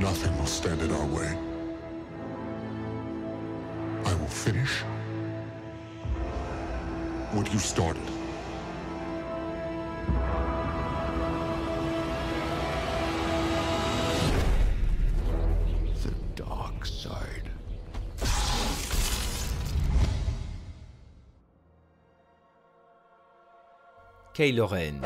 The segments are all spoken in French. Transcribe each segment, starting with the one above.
Nothing will stand in our way. I will finish what you started. The dark side. Kylo Ren,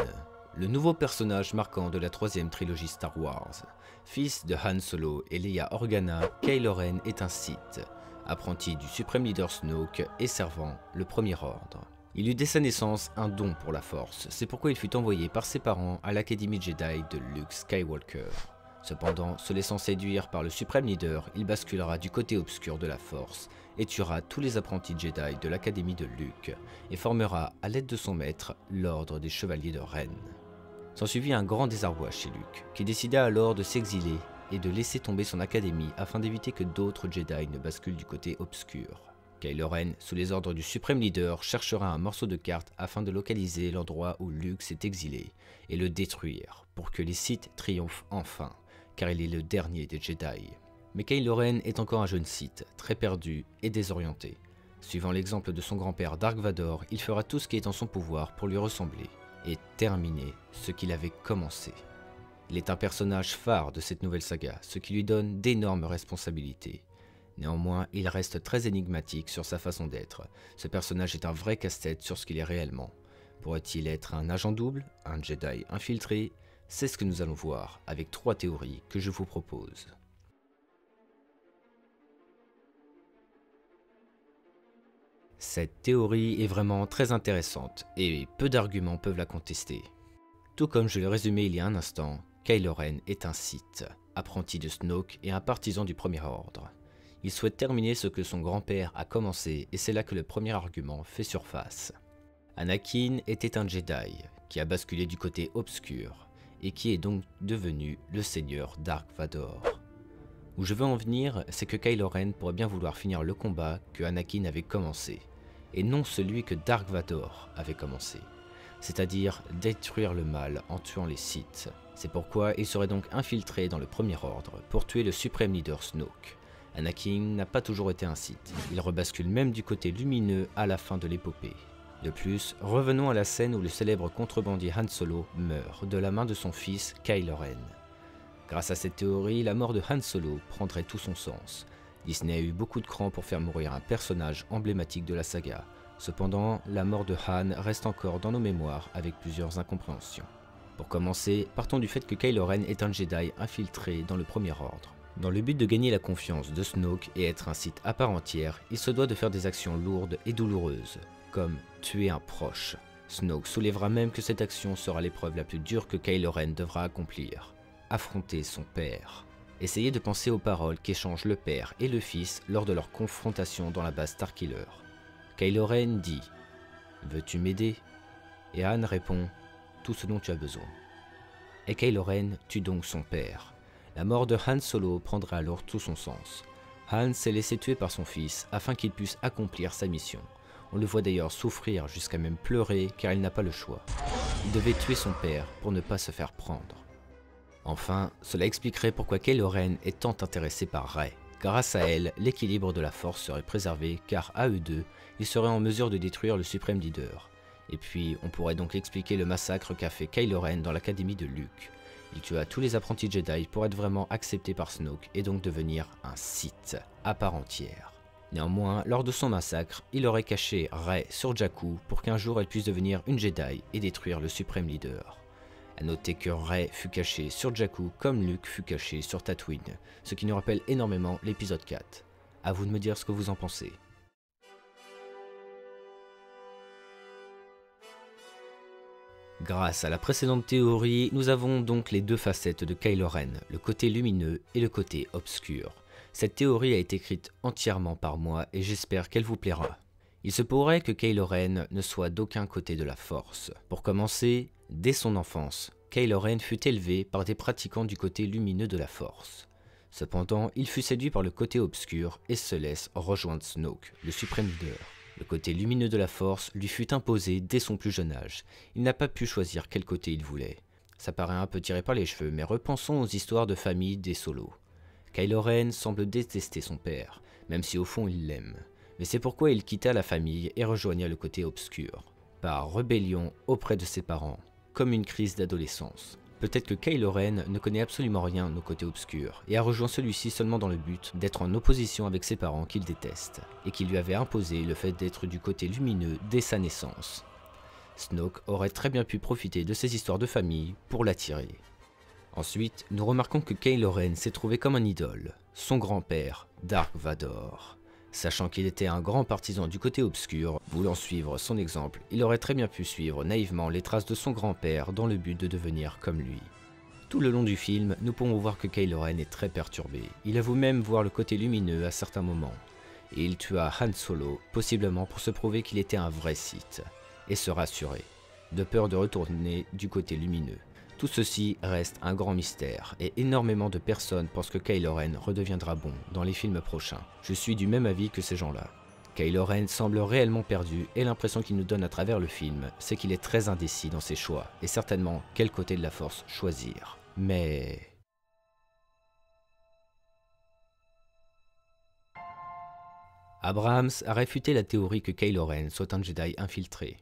le nouveau personnage marquant de la troisième trilogie Star Wars. Fils de Han Solo et Leia Organa, Kylo Ren est un Sith, apprenti du suprême leader Snoke et servant le Premier Ordre. Il eut dès sa naissance un don pour la Force, c'est pourquoi il fut envoyé par ses parents à l'Académie Jedi de Luke Skywalker. Cependant, se laissant séduire par le suprême leader, il basculera du côté obscur de la Force et tuera tous les apprentis Jedi de l'Académie de Luke et formera, à l'aide de son maître, l'Ordre des Chevaliers de Rennes. S'ensuivit un grand désarroi chez Luke, qui décida alors de s'exiler et de laisser tomber son académie afin d'éviter que d'autres Jedi ne basculent du côté obscur. Kylo Ren, sous les ordres du suprême leader, cherchera un morceau de carte afin de localiser l'endroit où Luke s'est exilé et le détruire pour que les Sith triomphent enfin, car il est le dernier des Jedi. Mais Kylo Ren est encore un jeune Sith, très perdu et désorienté. Suivant l'exemple de son grand-père Dark Vador, il fera tout ce qui est en son pouvoir pour lui ressembler et terminer ce qu'il avait commencé. Il est un personnage phare de cette nouvelle saga, ce qui lui donne d'énormes responsabilités. Néanmoins, il reste très énigmatique sur sa façon d'être. Ce personnage est un vrai casse-tête sur ce qu'il est réellement. Pourrait-il être un agent double, un Jedi infiltré? C'est ce que nous allons voir avec trois théories que je vous propose. Cette théorie est vraiment très intéressante et peu d'arguments peuvent la contester. Tout comme je l'ai résumé il y a un instant, Kylo Ren est un Sith, apprenti de Snoke et un partisan du Premier Ordre. Il souhaite terminer ce que son grand-père a commencé et c'est là que le premier argument fait surface. Anakin était un Jedi qui a basculé du côté obscur et qui est donc devenu le seigneur Dark Vador. Où je veux en venir, c'est que Kylo Ren pourrait bien vouloir finir le combat que Anakin avait commencé, et non celui que Dark Vador avait commencé, c'est-à-dire détruire le mal en tuant les Sith. C'est pourquoi il serait donc infiltré dans le Premier Ordre pour tuer le suprême leader Snoke. Anakin n'a pas toujours été un Sith, il rebascule même du côté lumineux à la fin de l'épopée. De plus, revenons à la scène où le célèbre contrebandier Han Solo meurt de la main de son fils Kylo Ren. Grâce à cette théorie, la mort de Han Solo prendrait tout son sens. Disney a eu beaucoup de cran pour faire mourir un personnage emblématique de la saga. Cependant, la mort de Han reste encore dans nos mémoires avec plusieurs incompréhensions. Pour commencer, partons du fait que Kylo Ren est un Jedi infiltré dans le Premier Ordre. Dans le but de gagner la confiance de Snoke et être un Sith à part entière, il se doit de faire des actions lourdes et douloureuses, comme tuer un proche. Snoke soulèvera même que cette action sera l'épreuve la plus dure que Kylo Ren devra accomplir affronter son père. Essayez de penser aux paroles qu'échangent le père et le fils lors de leur confrontation dans la base Starkiller. Kylo Ren dit Veux-tu m'aider? Et Han répond Tout ce dont tu as besoin. Et Kylo Ren tue donc son père. La mort de Han Solo prendra alors tout son sens. Han s'est laissé tuer par son fils afin qu'il puisse accomplir sa mission. On le voit d'ailleurs souffrir jusqu'à même pleurer car il n'a pas le choix. Il devait tuer son père pour ne pas se faire prendre. Enfin, cela expliquerait pourquoi Kylo Ren est tant intéressé par Rey. Grâce à elle, l'équilibre de la force serait préservé car à eux deux, ils seraient en mesure de détruire le suprême leader. Et puis, on pourrait donc expliquer le massacre qu'a fait Kylo Ren dans l'académie de Luke. Il tua tous les apprentis Jedi pour être vraiment accepté par Snoke et donc devenir un Sith à part entière. Néanmoins, lors de son massacre, il aurait caché Rey sur Jakku pour qu'un jour elle puisse devenir une Jedi et détruire le suprême leader. A noter que Rey fut caché sur Jakku comme Luke fut caché sur Tatooine, ce qui nous rappelle énormément l'épisode 4. À vous de me dire ce que vous en pensez. Grâce à la précédente théorie, nous avons donc les deux facettes de Kylo Ren, le côté lumineux et le côté obscur. Cette théorie a été écrite entièrement par moi et j'espère qu'elle vous plaira. Il se pourrait que Kylo Ren ne soit d'aucun côté de la force. Pour commencer, dès son enfance, Kylo Ren fut élevé par des pratiquants du côté lumineux de la force. Cependant, il fut séduit par le côté obscur et se laisse rejoindre Snoke, le suprême leader. Le côté lumineux de la force lui fut imposé dès son plus jeune âge. Il n'a pas pu choisir quel côté il voulait. Ça paraît un peu tiré par les cheveux, mais repensons aux histoires de famille des solos. Kylo Ren semble détester son père, même si au fond il l'aime. Mais c'est pourquoi il quitta la famille et rejoigna le côté obscur, par rébellion auprès de ses parents, comme une crise d'adolescence. Peut-être que Kylo Ren ne connaît absolument rien au côté obscur et a rejoint celui-ci seulement dans le but d'être en opposition avec ses parents qu'il déteste et qui lui avaient imposé le fait d'être du côté lumineux dès sa naissance. Snoke aurait très bien pu profiter de ces histoires de famille pour l'attirer. Ensuite, nous remarquons que Kylo Ren s'est trouvé comme un idole, son grand-père, Dark Vador. Sachant qu'il était un grand partisan du côté obscur, voulant suivre son exemple, il aurait très bien pu suivre naïvement les traces de son grand-père dans le but de devenir comme lui. Tout le long du film, nous pouvons voir que Kylo Ren est très perturbé. Il avoue même voir le côté lumineux à certains moments. Et il tua Han Solo, possiblement pour se prouver qu'il était un vrai Sith, et se rassurer, de peur de retourner du côté lumineux. Tout ceci reste un grand mystère et énormément de personnes pensent que Kylo Ren redeviendra bon dans les films prochains. Je suis du même avis que ces gens-là. Kylo Ren semble réellement perdu et l'impression qu'il nous donne à travers le film, c'est qu'il est très indécis dans ses choix et certainement quel côté de la force choisir. Mais... Abrams a réfuté la théorie que Kylo Ren soit un Jedi infiltré.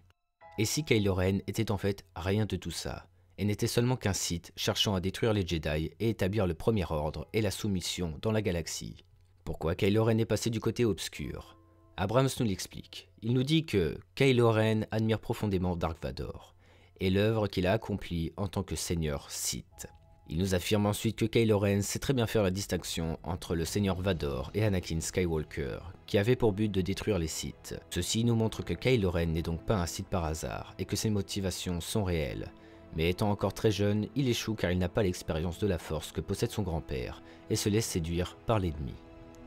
Et si Kylo Ren était en fait rien de tout ça? Et n'était seulement qu'un Sith cherchant à détruire les Jedi et établir le premier ordre et la soumission dans la galaxie. Pourquoi Kylo Ren est passé du côté obscur? Abrams nous l'explique. Il nous dit que Kylo Ren admire profondément Dark Vador et l'œuvre qu'il a accomplie en tant que seigneur Sith. Il nous affirme ensuite que Kylo Ren sait très bien faire la distinction entre le Seigneur Vador et Anakin Skywalker, qui avait pour but de détruire les Sith. Ceci nous montre que Kylo Ren n'est donc pas un Sith par hasard, et que ses motivations sont réelles, mais étant encore très jeune, il échoue car il n'a pas l'expérience de la force que possède son grand-père et se laisse séduire par l'ennemi.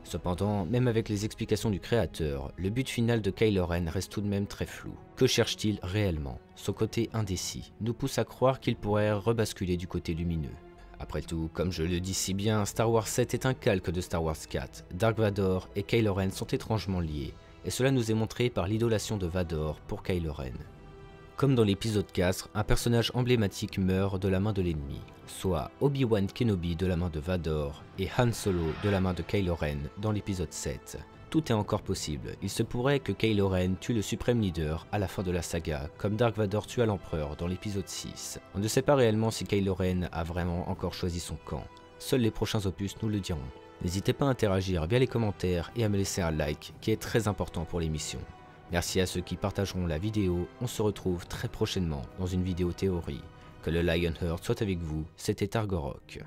Cependant, même avec les explications du créateur, le but final de Kylo Ren reste tout de même très flou. Que cherche-t-il réellement? Son côté indécis nous pousse à croire qu'il pourrait rebasculer du côté lumineux. Après tout, comme je le dis si bien, Star Wars 7 est un calque de Star Wars 4. Dark Vador et Kylo Ren sont étrangement liés, et cela nous est montré par l'idolation de Vador pour Kylo Ren. Comme dans l'épisode 4, un personnage emblématique meurt de la main de l'ennemi, soit Obi-Wan Kenobi de la main de Vador et Han Solo de la main de Kylo Ren dans l'épisode 7. Tout est encore possible, il se pourrait que Kylo Ren tue le suprême leader à la fin de la saga, comme Dark Vador tua l'empereur dans l'épisode 6. On ne sait pas réellement si Kylo Ren a vraiment encore choisi son camp, seuls les prochains opus nous le diront. N'hésitez pas à interagir via les commentaires et à me laisser un like qui est très important pour l'émission. Merci à ceux qui partageront la vidéo, on se retrouve très prochainement dans une vidéo théorie. Que le Lionheart soit avec vous, c'était Argorok.